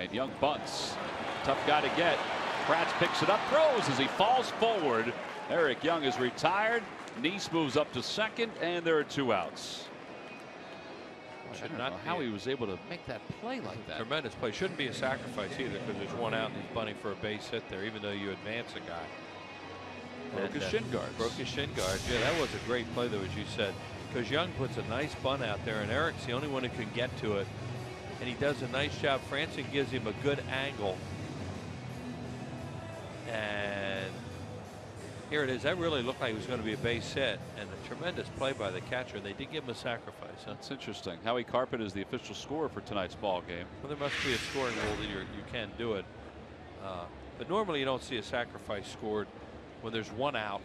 And Young bunts. Tough guy to get. Kratz picks it up, throws as he falls forward. Eric Young is retired. Nice moves up to second, and there are two outs. I don't know how he was able to make that play like that. Tremendous play. Shouldn't be a sacrifice either because there's one out and he's bunting for a base hit there, even though you advance a guy. Broke his uh, shin guards. Broke his shin guards. Yeah, that was a great play, though, as you said, because Young puts a nice bunt out there, and Erik's the only one who can get to it, and he does a nice job. Frandsen gives him a good angle, and here it is. That really looked like it was going to be a base hit, and a tremendous play by the catcher. They did give him a sacrifice. Huh? That's interesting. Howie Karpin is the official scorer for tonight's ball game. Well, there must be a scoring rule that you you can do it, uh, but normally you don't see a sacrifice scored when there's one out